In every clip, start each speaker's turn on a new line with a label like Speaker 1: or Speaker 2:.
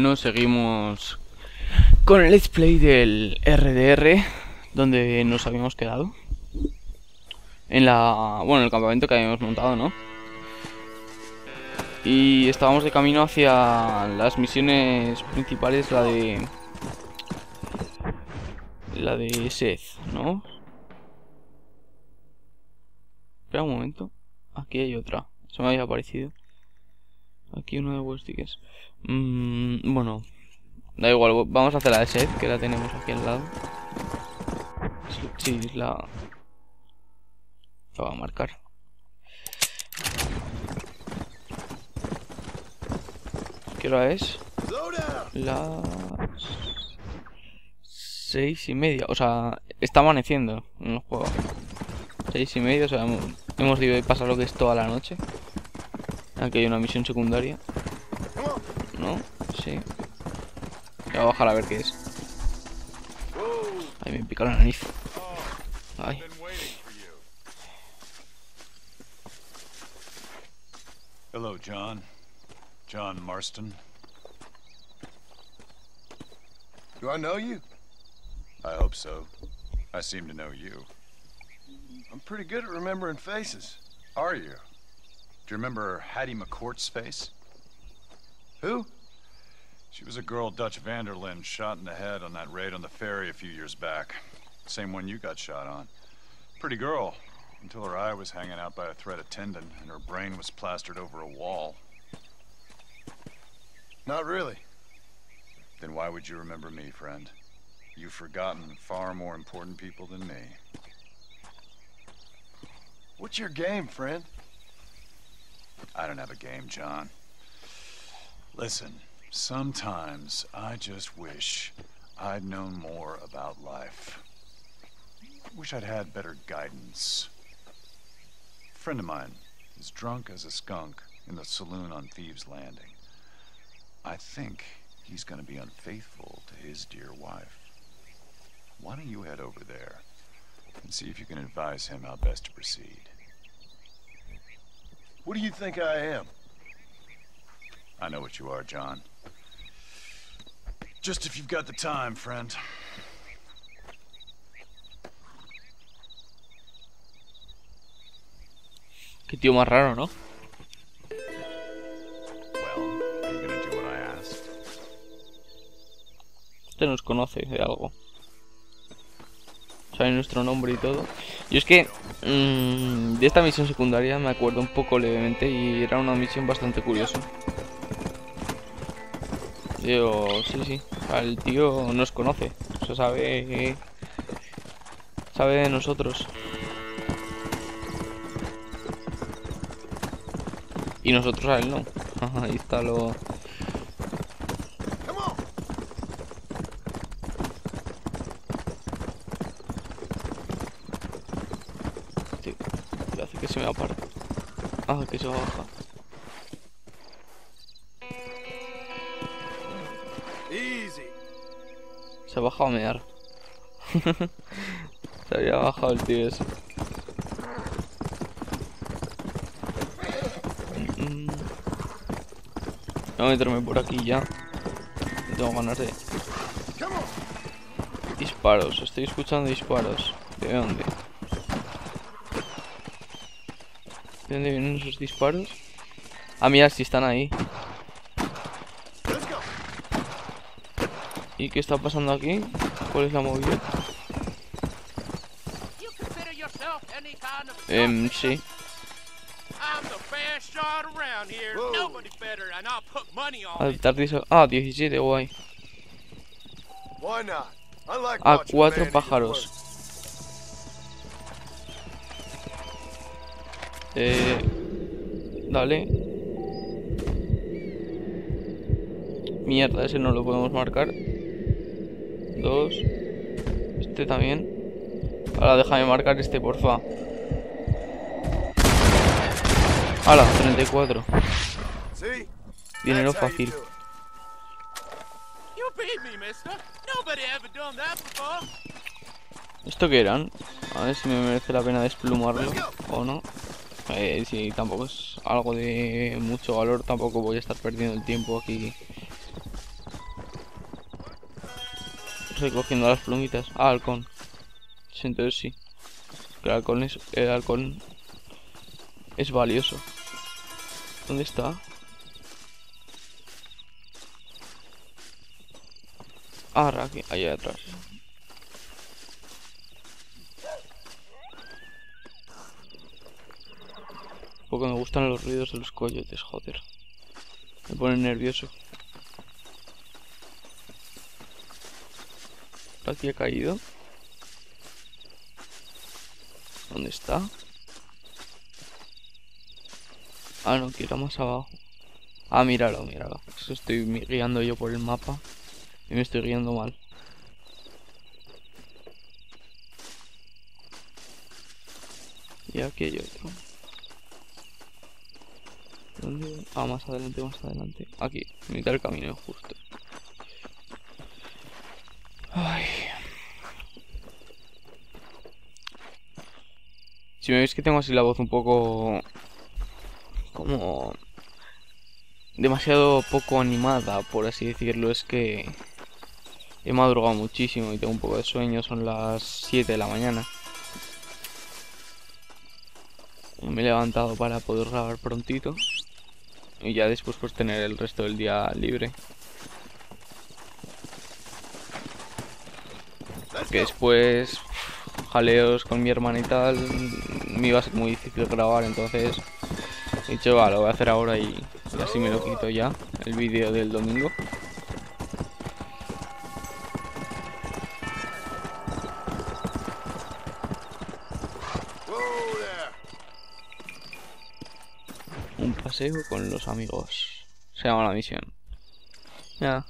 Speaker 1: Bueno, seguimos con el let's play del RDR, donde nos habíamos quedado. En la... bueno, en el campamento que habíamos montado, ¿no? Y estábamos de camino hacia las misiones principales, la de... La de Seth, ¿no? Espera un momento. Aquí hay otra. Se me había aparecido. Aquí uno de Westickers. Mm, bueno, da igual, vamos a hacer la de Seth, que la tenemos aquí al lado. Sí, la... La voy a marcar. ¿Qué hora es? Las... Seis y media, o sea, está amaneciendo en el juego. Seis y media, o sea, hemos, hemos pasar lo que es toda la noche. Aquí hay una misión secundaria. ¿No? Sí. Voy a bajar a ver qué es. Ahí me pica la nariz. Ay.
Speaker 2: Hello, John. John Marston.
Speaker 3: Do I know you?
Speaker 2: I hope so. I seem to know you.
Speaker 3: I'm pretty good at remembering faces.
Speaker 2: Are you? Do you remember Hattie McCourt's face?
Speaker 3: Who?
Speaker 2: She was a girl Dutch Vanderlyn shot in the head on that raid on the ferry a few years back. Same one you got shot on. Pretty girl, until her eye was hanging out by a thread of tendon and her brain was plastered over a wall.
Speaker 3: Not really.
Speaker 2: Then why would you remember me, friend? You've forgotten far more important people than me.
Speaker 3: What's your game, friend?
Speaker 2: I don't have a game, John. Listen, sometimes I just wish I'd known more about life. Wish I'd had better guidance. A friend of mine is drunk as a skunk in the saloon on Thieves' Landing. I think he's gonna be unfaithful to his dear wife. Why don't you head over there and see if you can advise him how best to proceed?
Speaker 3: What do you think I am?
Speaker 2: I know what you are, John. Just if you've got the time, friend.
Speaker 1: Qué tío más raro, ¿no? Este nos conoce de algo. Sabe nuestro nombre y todo. Yo es que mmm, de esta misión secundaria me acuerdo un poco levemente y era una misión bastante curiosa. Yo, sí, sí. El tío nos conoce. O sea, sabe. Sabe de nosotros. Y nosotros a él no. Ahí está lo. Tío, hace que se me aparta. Ah, que se baja. Bajado a mear. se había bajado el tío ese. Mm. Voy a meterme por aquí ya. No tengo ganas de disparos. Estoy escuchando disparos. ¿De dónde? ¿De dónde vienen esos disparos? Ah, mira, si están ahí.
Speaker 3: Let's go.
Speaker 1: ¿Y qué está pasando aquí? ¿Cuál es la movida? Em, sí.
Speaker 4: On it.
Speaker 1: Adaptar diso- Ah, 17, guay. A cuatro pájaros. Eh, dale. Mierda, ese no lo podemos marcar. Dos. Este también. Ahora déjame marcar este, porfa. Hala, 34.
Speaker 3: See?
Speaker 1: Dinero fácil. ¿Esto qué eran? A ver si me merece la pena desplumarlo o no. Eh, si tampoco es algo de mucho valor, tampoco voy a estar perdiendo el tiempo aquí recogiendo las plumitas. Ah, halcón. Sí, entonces sí. El halcón es, el halcón es valioso. ¿Dónde está? Ah, aquí, ahí atrás. Porque me gustan los ruidos de los coyotes, joder. Me pone nervioso. Aquí ha caído. ¿Dónde está? Ah, no, que era más abajo. Ah, míralo, míralo. Eso estoy guiando yo por el mapa. Y me estoy guiando mal. Y aquí hay otro. Ah, más adelante, más adelante. Aquí, mitad del camino, justo. Si me veis que tengo así la voz un poco... Como... Demasiado poco animada, por así decirlo, es que... He madrugado muchísimo y tengo un poco de sueño, son las 7 de la mañana. Me he levantado para poder grabar prontito. Y ya después pues tener el resto del día libre.
Speaker 3: Let's
Speaker 1: Que
Speaker 3: go.
Speaker 1: después jaleos con mi hermana y tal me iba a ser muy difícil grabar entonces he dicho va lo voy a hacer ahora y, y así me lo quito ya el vídeo del domingo un paseo con los amigos se llama la misión. Ya.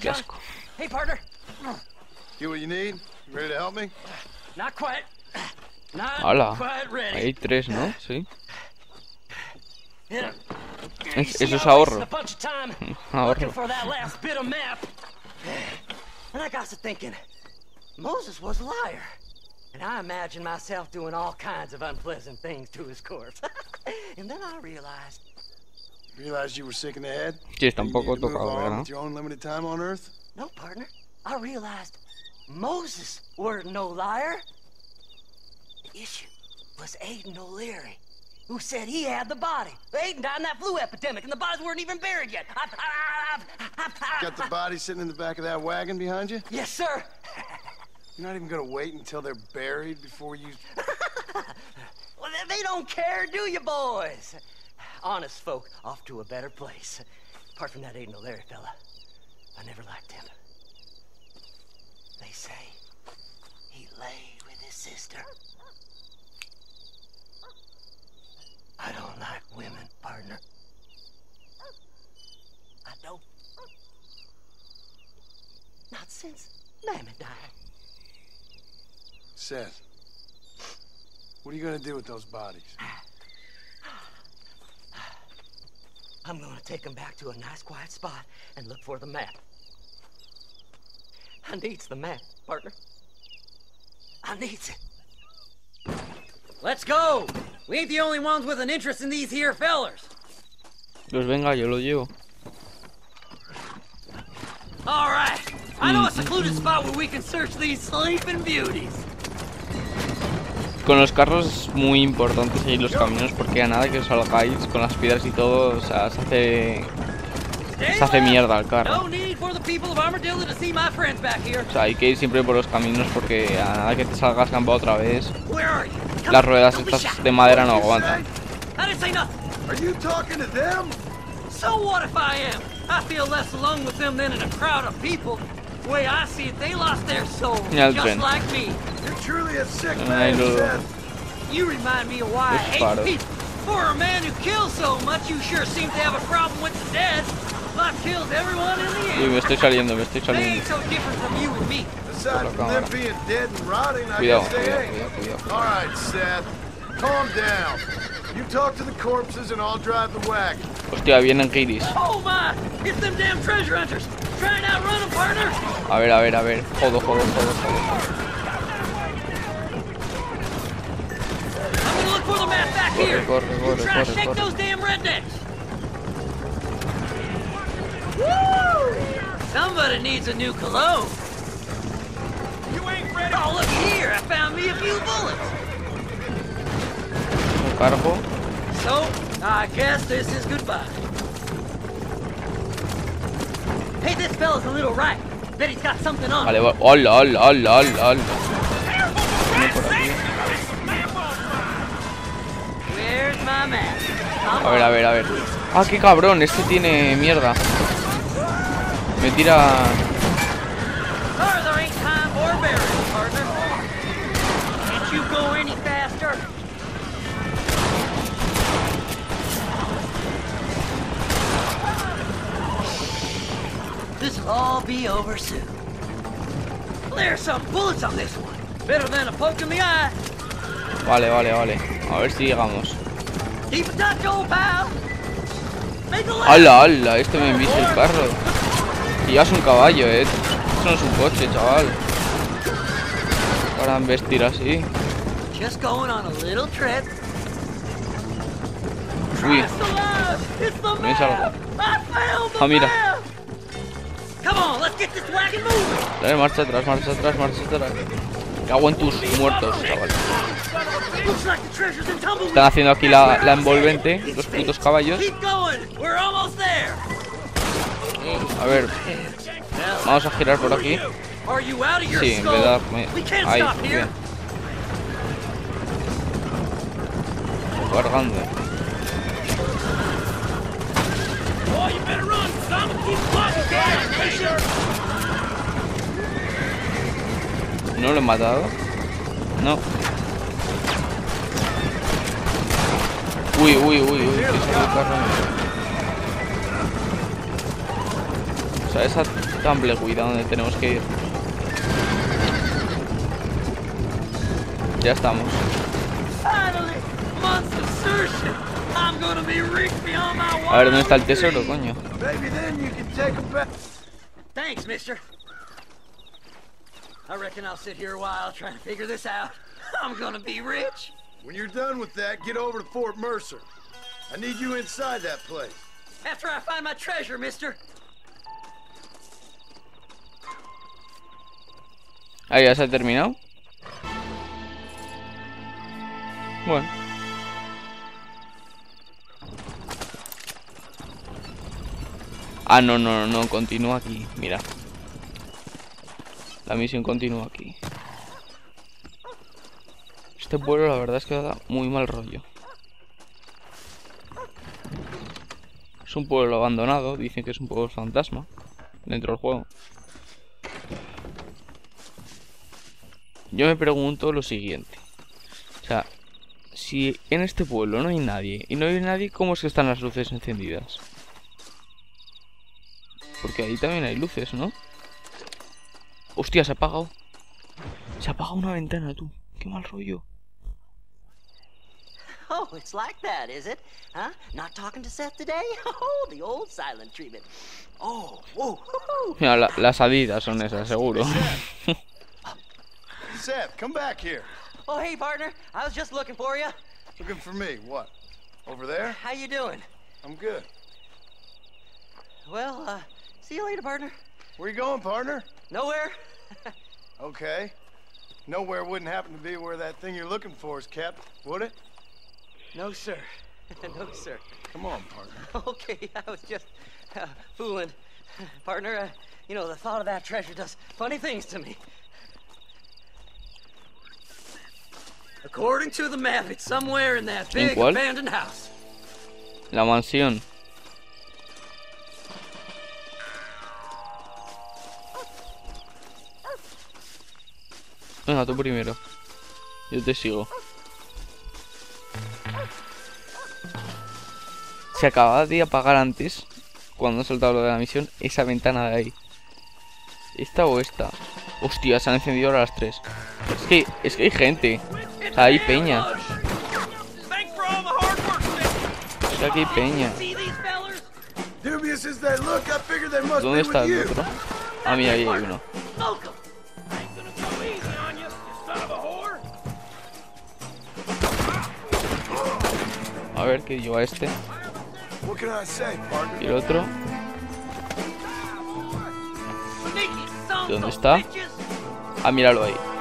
Speaker 1: Qué asco.
Speaker 5: Hey, partner.
Speaker 3: Get what you need? You ready to help me?
Speaker 5: Not quite. Not
Speaker 1: Hola.
Speaker 5: quite ready.
Speaker 1: hay tres no sí
Speaker 5: Yeah.
Speaker 1: Es- eso es ahorro.
Speaker 5: A bunch of time
Speaker 1: ahorro
Speaker 5: looking for that last bit of map. And I got to thinking, Moses was a liar. And I imagined myself doing all kinds of unpleasant things to his corpse. and then I realized,
Speaker 3: Realized you were sick in the head?
Speaker 1: sí está
Speaker 3: You
Speaker 1: un poco
Speaker 3: needed to move
Speaker 1: tocado
Speaker 3: on
Speaker 1: ¿verdad?
Speaker 3: your own limited time on Earth?
Speaker 5: no, partner, I realized Moses weren't no liar. The issue was Aiden O'Leary, who said he had the body. Aiden died in that flu epidemic, and the bodies weren't even buried yet.
Speaker 3: i Got the body sitting in the back of that wagon behind you?
Speaker 5: Yes, sir.
Speaker 3: You're not even gonna wait until they're buried before you.
Speaker 5: Well, they- they don't care, do you, boys? Honest folk off to a better place. Apart from that Aiden O'Leary fella, I never liked him. Say he lay with his sister. I don't like women, partner. I don't. Not since Mammy died.
Speaker 3: Seth, what are you gonna do with those bodies?
Speaker 5: I'm gonna take them back to a nice quiet spot and look for the map. I needs the map, partner. I needs it.
Speaker 6: Let's go! We ain't the only ones with an interest in these here fellers.
Speaker 1: pues venga yo lo llevo
Speaker 6: All right. I know a secluded spot where we can search these sleeping beauties.
Speaker 1: Con los carros es muy importante seguir los caminos porque a nada que salgáis con las piedras y todo, o sea, se hace, se hace mierda el
Speaker 6: No
Speaker 1: carro.
Speaker 6: Need for the people of Armadillo to see my friends back here.
Speaker 1: O sea, hay que ir siempre por los caminos porque a nada que te salgas campo otra vez,
Speaker 6: Where are you? Come
Speaker 1: las
Speaker 6: on,
Speaker 1: ruedas
Speaker 6: don't be
Speaker 1: estas
Speaker 6: shy.
Speaker 1: de madera no aguantan.
Speaker 6: I didn't say nothing.
Speaker 3: Are you talking to them?
Speaker 6: So what if I am? I feel less alone with them than in a crowd of people. The way I see it, they lost their soul,
Speaker 1: Mira el
Speaker 6: just
Speaker 1: tren.
Speaker 6: like me.
Speaker 3: You're truly a sick
Speaker 1: Ay,
Speaker 3: man,
Speaker 1: lo-
Speaker 3: Seth.
Speaker 6: You remind me of why I hate
Speaker 1: Disparo.
Speaker 6: people. For a man who kills so much, you sure seem to have a problem with the dead. Life kills everyone in the
Speaker 1: Uy, me
Speaker 6: end.
Speaker 1: estoy saliendo, me estoy saliendo.
Speaker 6: ain't so different from you and me.
Speaker 3: Aside from them being dead and rotting, I
Speaker 1: Cuidado, cuidado, cuidado, cuidado.
Speaker 3: All right, Seth. Calm down. You talk to the corpses and I'll drive the wagon.
Speaker 1: Hostia, vienen giris.
Speaker 6: Oh my! It's them damn treasure hunters! Try and outrun them, partner!
Speaker 1: A ver, a ver, a ver. Jodo, jodo, jodo, jodo.
Speaker 6: I'm gonna look for the map back here!
Speaker 1: corre, corre, corre,
Speaker 6: shake
Speaker 1: corre.
Speaker 6: Everybody needs a new cologne.
Speaker 4: You ain't ready.
Speaker 6: Oh, look here. I found me a few bullets.
Speaker 1: Me cargo.
Speaker 6: So, I guess this is goodbye. Hey, this fella's a little right. Bet he's got something on.
Speaker 1: Vale, va- hola, hola, hola, hola, hola. Viene por aquí.
Speaker 6: Where's my map?
Speaker 1: A ver, a ver, a ver. Ah, qué cabrón, este tiene mierda. Me tira.
Speaker 6: This'll all be over soon. There's some bullets on this one. Better than a poke in the eye.
Speaker 1: Vale, vale, vale. A ver si llegamos.
Speaker 6: Keep in touch, old pal. Make a.
Speaker 1: ¡Hala, hala! Este me envisa el carro. Y llevas un caballo, eh. Esto no es un coche, chaval. Para vestir así.
Speaker 6: Just going on a little trip.
Speaker 1: Uy, salgo. Ah, mira. dale, marcha atrás, marcha atrás, marcha atrás. Cago en tus muertos, chaval. Están haciendo aquí la, la envolvente, los putos caballos. A ver, vamos a girar por aquí. Sí, en verdad, me- ahí, bien. Cargando. ¿No lo he matado? No. Uy, uy, uy, uy, que se sea, esa tumbleweed a donde tenemos que ir. Ya estamos. A ver, ¿dónde está el tesoro, coño?
Speaker 3: Maybe then you can take them back.
Speaker 6: Thanks, mister. I reckon I'll sit here a while trying to figure this out. I'm gonna be rich.
Speaker 3: When you're done with that, get over to Fort Mercer. I need you inside that place.
Speaker 6: After I find my treasure, mister.
Speaker 1: Ah, ya se ha terminado. Bueno. Ah, no, no, no, continúa aquí, mira. La misión continúa aquí. Este pueblo la verdad es que da muy mal rollo. Es un pueblo abandonado, dicen que es un pueblo fantasma dentro del juego. Yo me pregunto lo siguiente. O sea, si en este pueblo no hay nadie y no hay nadie, ¿cómo es que están las luces encendidas? Porque ahí también hay luces, ¿no? Hostia, se ha apagado. Se ha apagado una ventana, tú. Qué mal rollo.
Speaker 5: Oh, it's like that, is it? Huh? Not talking to Seth today? Oh, the old silent treatment. Oh, whoa,
Speaker 1: Mira, la- las adidas son esas, seguro.
Speaker 3: Seth, come back here.
Speaker 5: Oh, hey, partner. I was just looking for you.
Speaker 3: Looking for me. What? Over there?
Speaker 5: How you doing?
Speaker 3: I'm good.
Speaker 5: Well, uh, see you later, partner.
Speaker 3: Where you going, partner?
Speaker 5: Nowhere?
Speaker 3: Okay. Nowhere wouldn't happen to be where that thing you're looking for is kept, would it?
Speaker 5: No, sir. no, sir.
Speaker 3: Come on, partner.
Speaker 5: Okay, I was just uh, fooling. Partner, uh, you know, the thought of that treasure does funny things to me.
Speaker 6: According to the map, it's somewhere in that big
Speaker 1: cuál?
Speaker 6: abandoned house.
Speaker 1: La mansión. Venga, tú primero. Yo te sigo. Se acababa de apagar antes, cuando he soltado lo de la misión, esa ventana de ahí. ¿Esta o esta? Hostia, se han encendido ahora las tres. Es que, es que hay gente. O sea, hay peña.
Speaker 4: Mister.
Speaker 1: Es que hay peña. ¿Dónde está el otro? Ah, mira, ahí hay uno.
Speaker 4: A
Speaker 1: ver qué lleva este. Y el otro. ¿Dónde está?
Speaker 6: Bitches.
Speaker 1: Ah, míralo ahí.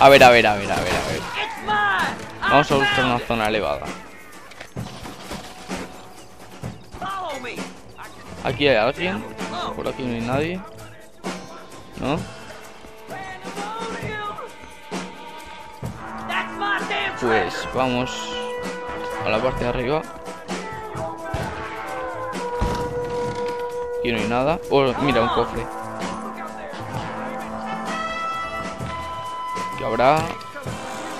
Speaker 1: A ver, a ver, a ver, a ver, a ver. Vamos a buscar una zona elevada. Aquí hay alguien. Por aquí no hay nadie. ¿No? Pues vamos a la parte de arriba. Aquí no hay nada. Oh, mira, un cofre. Que habrá.
Speaker 6: Do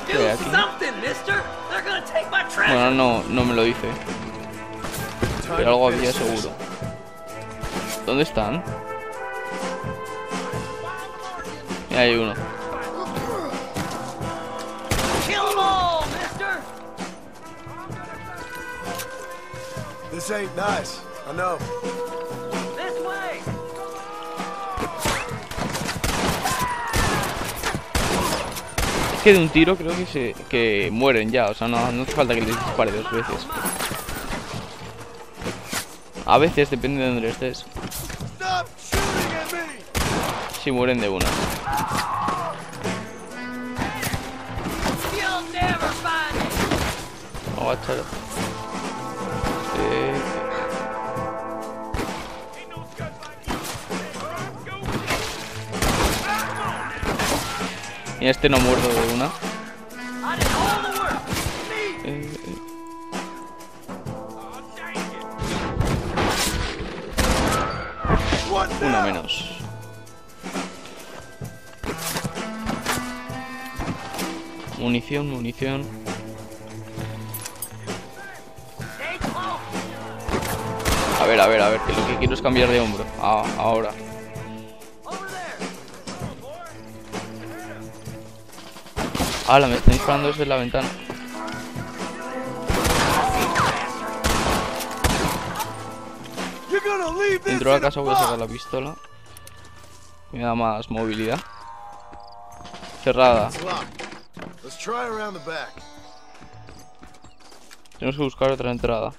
Speaker 1: ¿qué hay aquí?
Speaker 6: something, mister. They're gonna take my treasure.
Speaker 1: Bueno, no, no me lo dice. Pero algo había seguro. ¿Dónde están? Mira, hay uno.
Speaker 6: Kill them all, mister.
Speaker 3: This ain't nice. I know.
Speaker 1: Es que de un tiro creo que se que mueren ya, o sea, no, no hace falta que les dispare dos veces. A veces, depende de donde estés, si mueren de una. Agachar. Eh, y este no muerdo de una. Eh, eh. Una menos. Munición, munición. A ver, a ver, a ver, que lo que quiero es cambiar de hombro. Ah, ahora. Hala, me están disparando desde la ventana. Dentro de la casa voy a sacar la pistola. Me da más movilidad. Cerrada. Tenemos que buscar otra entrada.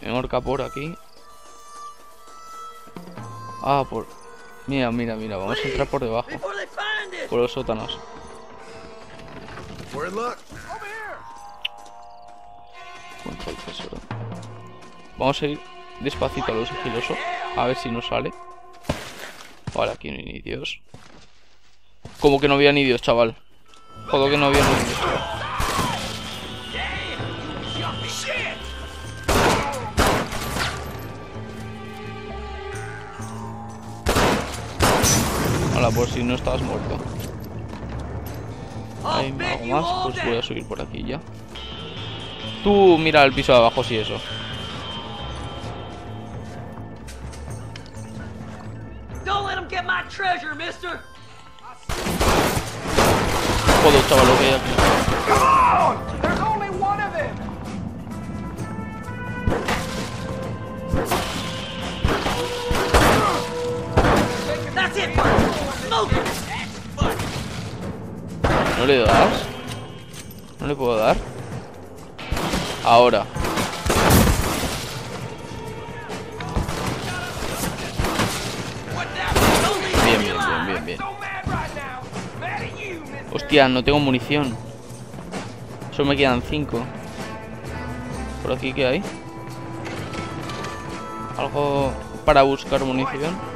Speaker 1: Enhorca por aquí. Ah, por... Mira, mira, mira. Vamos a entrar por debajo. Por los sótanos. Tesoro. Vamos a ir despacito a lo sigiloso. A ver si nos sale. Vale, aquí no hay ni Dios. Como que no había ni Dios, chaval. Joder que no había ni Dios. Hola, por si no estabas muerto. Hay algo más, pues voy a subir por aquí ya. Tú mira el piso de abajo si eso.
Speaker 6: Don't let them get my treasure, mister.
Speaker 1: Joder, chaval, lo que hay aquí.
Speaker 6: That's it.
Speaker 1: ¿No le das? ¿No le puedo dar? Ahora. Bien, bien, bien, bien, bien. Hostia, no tengo munición. Solo me quedan cinco. ¿Por aquí qué hay? Algo para buscar munición.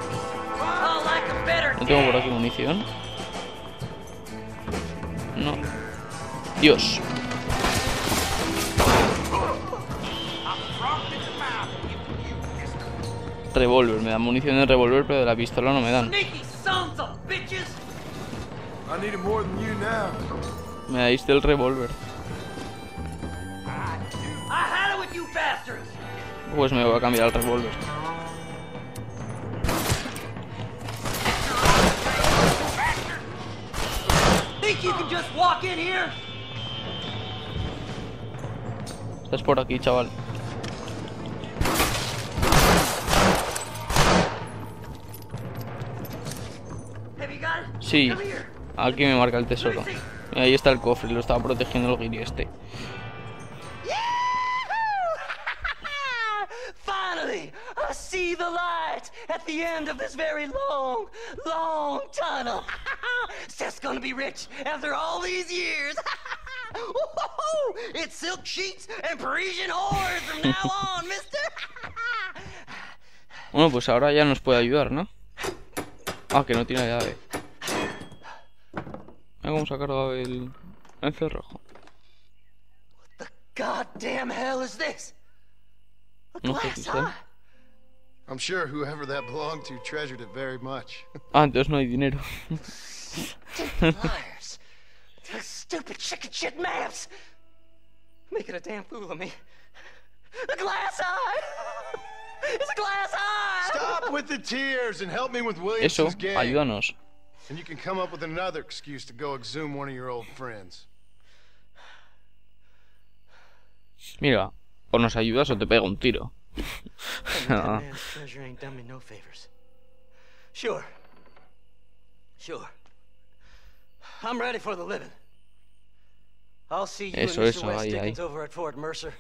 Speaker 1: Tengo por aquí munición. No. Dios. Revólver, me dan munición de revólver, pero de la pistola no me dan.
Speaker 6: Sneaky sons of bitches.
Speaker 3: I need it more than you now.
Speaker 1: Me diste el revólver. Pues me voy a cambiar al revólver.
Speaker 5: Think you can just walk in here?
Speaker 1: Estás por aquí, chaval.
Speaker 5: Have you got it?
Speaker 1: Sí, aquí me marca el tesoro. Y ahí está el cofre, lo estaba protegiendo el guiri este.
Speaker 5: Finally, I see the light at the end of this very long, long tunnel. Seth's gonna be rich after all these years. It's silk sheets and Parisian whores from now on, mister.
Speaker 1: Bueno, pues ahora ya nos puede ayudar, ¿no? Ah, que no tiene llave. Se ha cargado el, el cerrojo.
Speaker 5: the goddamn hell is this? A
Speaker 1: No sé
Speaker 3: I'm sure whoever that belonged to treasured it very much.
Speaker 1: Ah, entonces no hay dinero.
Speaker 5: Liars. Those stupid chicken shit maps. Making a damn fool of me. A glass eye. It's a glass eye.
Speaker 3: Stop with the tears and help me with
Speaker 1: Eso,
Speaker 3: Williamson's gang.
Speaker 1: ayúdanos.
Speaker 3: And you can come up with another excuse to go exhume one of your old friends.
Speaker 1: Mira, o nos ayudas o te pego un tiro.
Speaker 5: That man's treasure ain't done me no favors. Sure. Sure. I'm ready for the living. I'll see you
Speaker 1: Eso,
Speaker 5: and Mr.
Speaker 1: eso,
Speaker 5: West
Speaker 1: ahí,
Speaker 5: Dickens
Speaker 1: ahí.
Speaker 5: over at Fort Mercer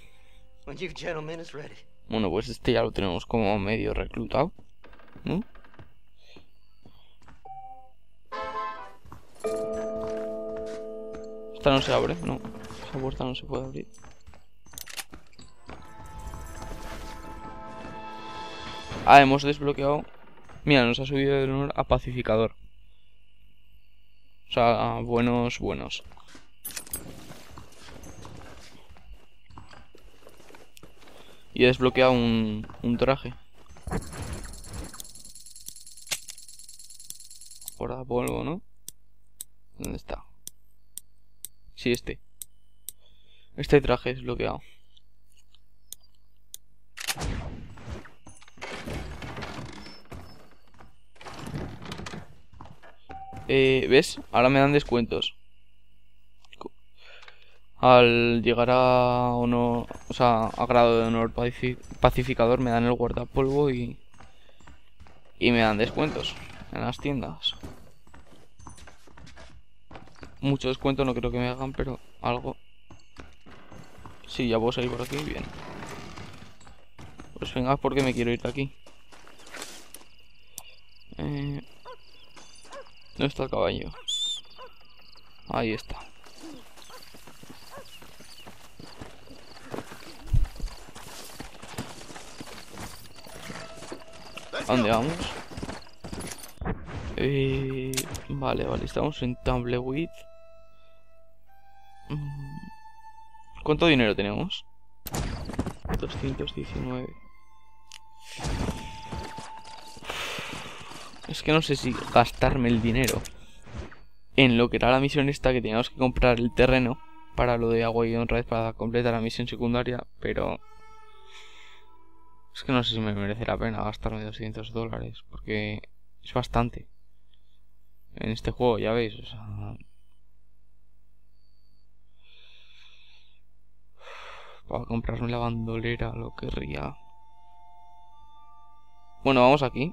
Speaker 5: when you gentlemen is ready.
Speaker 1: Bueno, pues este ya lo tenemos como medio reclutado. ¿No? Esta no se abre, no. Esa puerta no se puede abrir. Ah, hemos desbloqueado. Mira, nos ha subido de honor a pacificador. O sea, buenos, buenos. Y he desbloqueado un, un traje. Ahora polvo, ¿no? ¿Dónde está? Sí, este. Este traje es desbloqueado. Eh, ¿Ves? Ahora me dan descuentos. Al llegar a honor, o sea, a grado de honor pacifi- pacificador me dan el guardapolvo y y me dan descuentos en las tiendas. Mucho descuento no creo que me hagan, pero algo. Sí, ya puedo salir por aquí, bien. Pues venga, porque me quiero ir de aquí. Eh... ¿Dónde está el caballo? Ahí está. ¿A dónde vamos? Eh, vale, vale, estamos en Tumbleweed. Mm, ¿Cuánto dinero tenemos? 219. Es que no sé si gastarme el dinero en lo que era la misión esta que teníamos que comprar el terreno para lo de agua y honra para completar la misión secundaria, pero es que no sé si me merece la pena gastarme 200 dólares porque es bastante en este juego, ya veis, o sea, para comprarme la bandolera lo querría. Bueno, vamos aquí.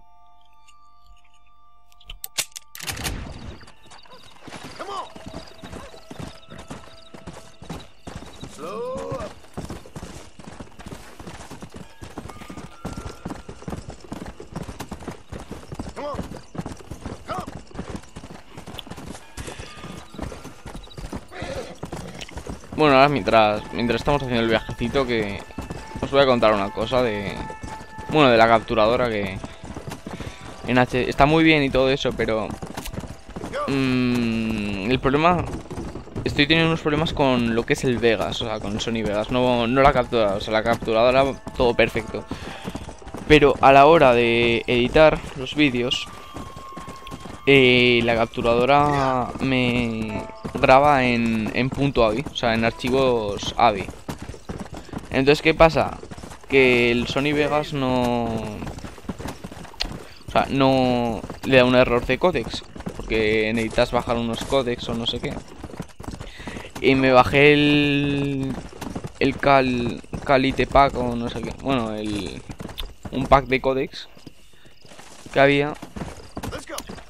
Speaker 3: Come on! Slow up. Come on. Come.
Speaker 1: Mientras, mientras estamos haciendo el viajecito que os voy a contar una cosa de... Bueno, de la capturadora que... En H... Está muy bien y todo eso, pero... mm, el problema... Estoy teniendo unos problemas con lo que es el Vegas, o sea, con Sony Vegas, no, no la capturadora, o sea, la capturadora todo perfecto. Pero a la hora de editar los vídeos, eh, la capturadora me graba en, en punto AVI, o sea, en archivos AVI. Entonces, ¿qué pasa? Que el Sony Vegas no... O sea, no le da un error de códex. porque necesitas bajar unos códex o no sé qué. Y me bajé el el cal calite pack o no sé qué. Bueno, el un pack de códex que había.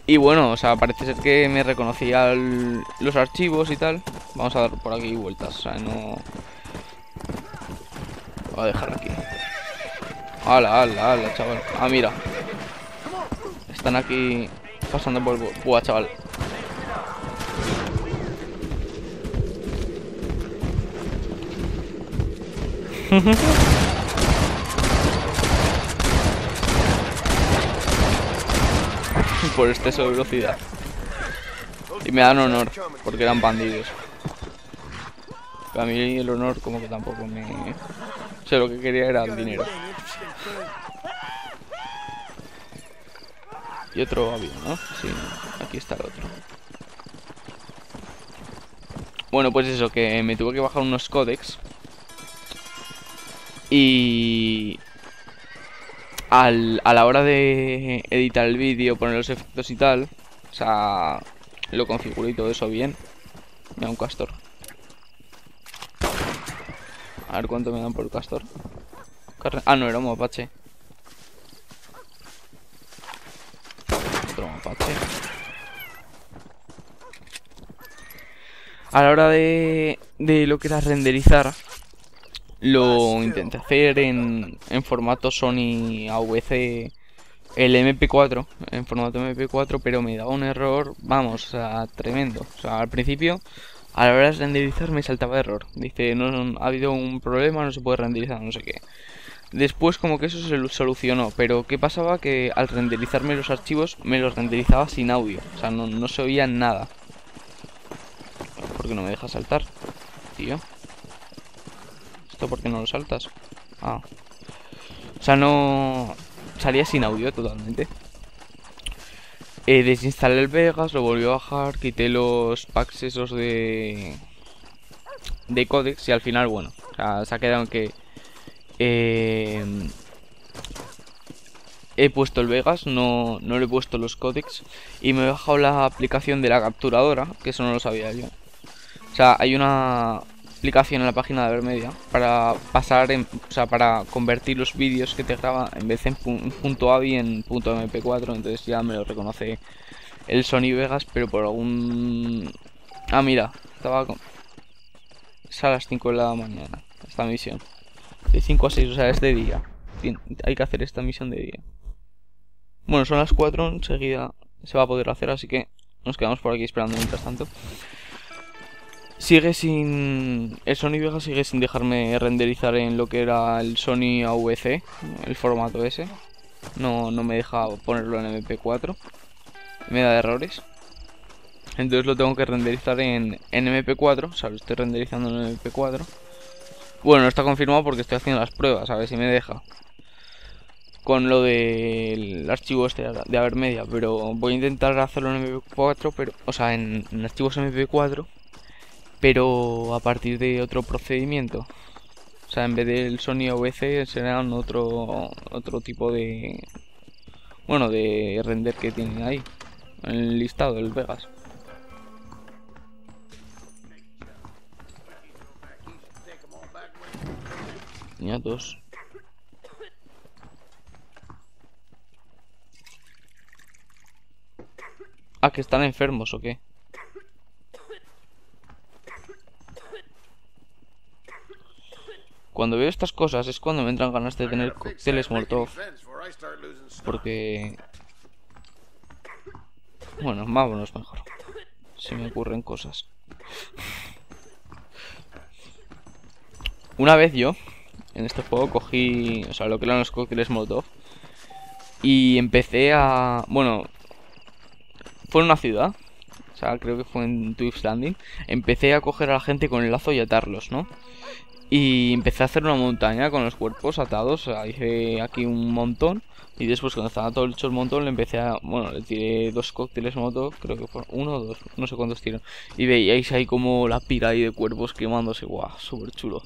Speaker 1: Y bueno, o sea, parece ser que me reconocía los archivos y tal. Vamos a dar por aquí vueltas, o sea, no... Voy a dejar aquí. Ala, ala, ala, chaval. Ah, mira. Están aquí pasando por Buah, chaval. por exceso de velocidad. Y me dan honor, porque eran bandidos. Pero a mí el honor como que tampoco me... O sea, lo que quería era el dinero. Y otro avión, ¿no? Sí, aquí está el otro. Bueno, pues eso, que me tuve que bajar unos códex. Y... A la hora de editar el vídeo, poner los efectos y tal, o sea, lo configuré y todo eso bien. Mira, un castor. A ver cuánto me dan por el castor. Ah, no, era un mapache. Otro mapache. A la hora de, de lo que era renderizar, lo intenté hacer en, en formato Sony AVC el MP4 en formato MP4 pero me daba un error vamos o sea tremendo. O sea al principio a la hora de renderizar me saltaba error. Dice no, ha habido un problema no se puede renderizar no sé qué después como que eso se solucionó pero qué pasaba que al renderizarme los archivos me los renderizaba sin audio. O sea no, no se oía nada. ¿por qué no me deja saltar tío ¿Esto por qué no lo saltas? Ah. O sea, no... Salía sin audio totalmente. Eh, desinstalé el Vegas, lo volví a bajar, quité los packs esos de... De codex y al final, bueno, o sea, se ha quedado en que... eh, he puesto el Vegas, no, no le he puesto los codecs y me he bajado la aplicación de la capturadora, que eso no lo sabía yo. O sea, hay una aplicación en la página de Vermedia para pasar, en, o sea, para convertir los vídeos que te graba en vez en pu- punto .avi en punto .mp4, entonces ya me lo reconoce el Sony Vegas, pero por algún... Ah, mira, estaba con... Es a las 5 de la mañana, esta misión. De 5 a 6, o sea, es de día. Hay que hacer esta misión de día. Bueno, son las 4, enseguida se va a poder hacer, así que nos quedamos por aquí esperando mientras tanto. Sigue sin... El Sony Vega sigue sin dejarme renderizar en lo que era el Sony AVC, el formato ese. No, no me deja ponerlo en MP4. Me da errores. Entonces lo tengo que renderizar en, en MP4, o sea, lo estoy renderizando en MP4. Bueno, no está confirmado porque estoy haciendo las pruebas, a ver si me deja. Con lo del archivo este de Avermedia, pero voy a intentar hacerlo en MP4, pero, o sea, en, en archivos MP4 pero a partir de otro procedimiento. O sea, en vez del Sony OVC será un otro otro tipo de bueno, de render que tienen ahí el listado del Vegas. Ya dos. Ah, que están enfermos o qué? Cuando veo estas cosas es cuando me entran ganas de tener cócteles Molotov. Porque... Bueno, vámonos mejor. Se me ocurren cosas. Una vez yo, en este juego, cogí... O sea, lo que eran los cócteles Molotov. Y empecé a... Bueno... Fue en una ciudad. O sea, creo que fue en Twix Landing. Empecé a coger a la gente con el lazo y atarlos, ¿no? Y empecé a hacer una montaña con los cuerpos atados. O sea, hice aquí un montón. Y después, cuando estaba todo hecho el montón, le empecé a. Bueno, le tiré dos cócteles moto. Creo que fueron uno o dos. No sé cuántos tiros. Y veíais ahí como la pira ahí de cuerpos quemándose. Guau, súper chulo.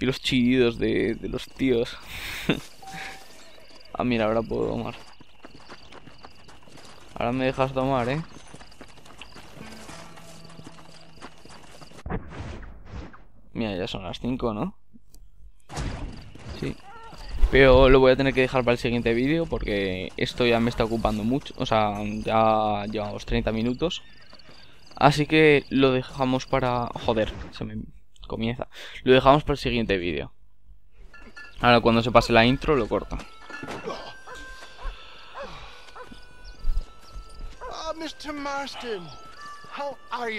Speaker 1: Y los chillidos de, de los tíos. ah, mira, ahora puedo tomar. Ahora me dejas tomar, eh. Mira, ya son las 5, ¿no? Sí. Pero lo voy a tener que dejar para el siguiente vídeo porque esto ya me está ocupando mucho. O sea, ya llevamos 30 minutos. Así que lo dejamos para... Joder, se me comienza. Lo dejamos para el siguiente vídeo. Ahora cuando se pase la intro lo corta.
Speaker 3: Ah,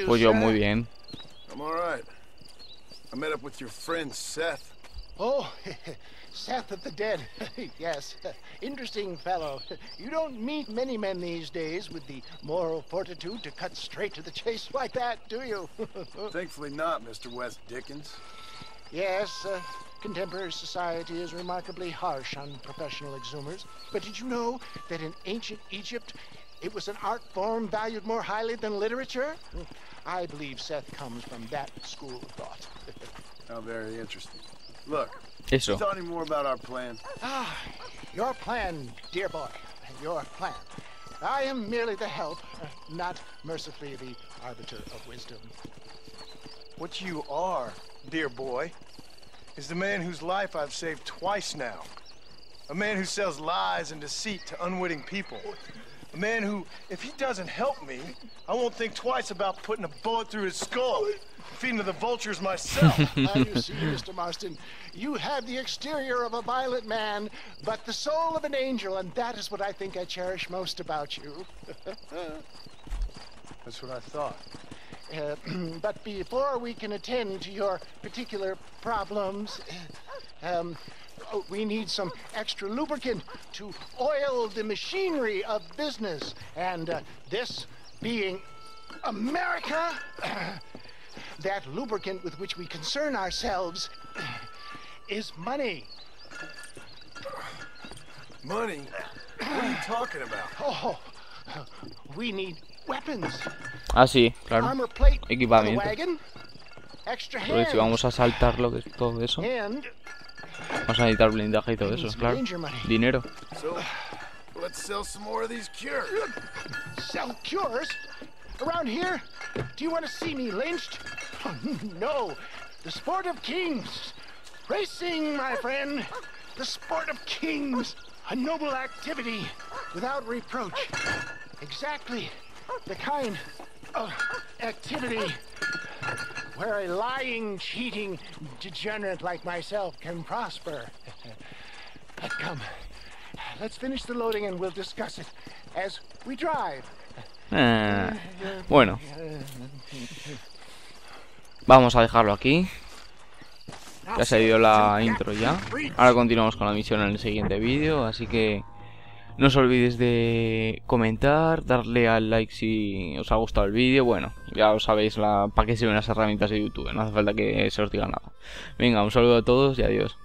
Speaker 1: Pues yo muy bien.
Speaker 3: I'm all right. I met up with your friend Seth.
Speaker 7: Oh, Seth of the Dead. yes, interesting fellow. You don't meet many men these days with the moral fortitude to cut straight to the chase like that, do you?
Speaker 3: Thankfully not, Mr. West Dickens.
Speaker 7: yes, uh, contemporary society is remarkably harsh on professional exhumers. But did you know that in ancient Egypt, it was an art form valued more highly than literature? I believe Seth comes from that school of thought.
Speaker 3: How very interesting. Look,
Speaker 1: Eso.
Speaker 3: you thought any more about our plan?
Speaker 7: Ah, your plan, dear boy, your plan. I am merely the help, not mercifully the arbiter of wisdom.
Speaker 3: What you are, dear boy, is the man whose life I've saved twice now. A man who sells lies and deceit to unwitting people. A man who, if he doesn't help me, I won't think twice about putting a bullet through his skull, feeding to the vultures myself.
Speaker 7: Now you see, Mr. Marston, you have the exterior of a violent man, but the soul of an angel, and that is what I think I cherish most about you.
Speaker 3: That's what I thought.
Speaker 7: Uh, but before we can attend to your particular problems, um, oh, we need some extra lubricant to oil the machinery of business. And uh, this being America, that lubricant with which we concern ourselves is money.
Speaker 3: Money? What are you talking about?
Speaker 7: Oh, we need weapons.
Speaker 1: Ah, sí, claro.
Speaker 7: Armor plate
Speaker 1: Equipamiento.
Speaker 7: wagon. Extra
Speaker 1: Porque si vamos a saltar lo que es todo eso,
Speaker 7: And
Speaker 1: vamos a necesitar blindaje y todo eso, claro. Dinero.
Speaker 3: Let's sell some more of these cures.
Speaker 7: sell cures around here. Do you want to see me lynched? no, the sport of kings. Racing, my friend. The sport of kings. A noble activity without reproach. Exactly the kind of activity where a lying, cheating degenerate like myself can prosper. Come, let's finish the loading and we'll discuss it as we drive.
Speaker 1: Eh, bueno. Vamos a dejarlo aquí. Ya se ido la intro ya. Ahora continuamos con la misión en el siguiente vídeo, así que no os olvidéis de comentar, darle al like si os ha gustado el vídeo. Bueno, ya os sabéis la, para qué sirven las herramientas de YouTube, no hace falta que se os diga nada. Venga, un saludo a todos y adiós.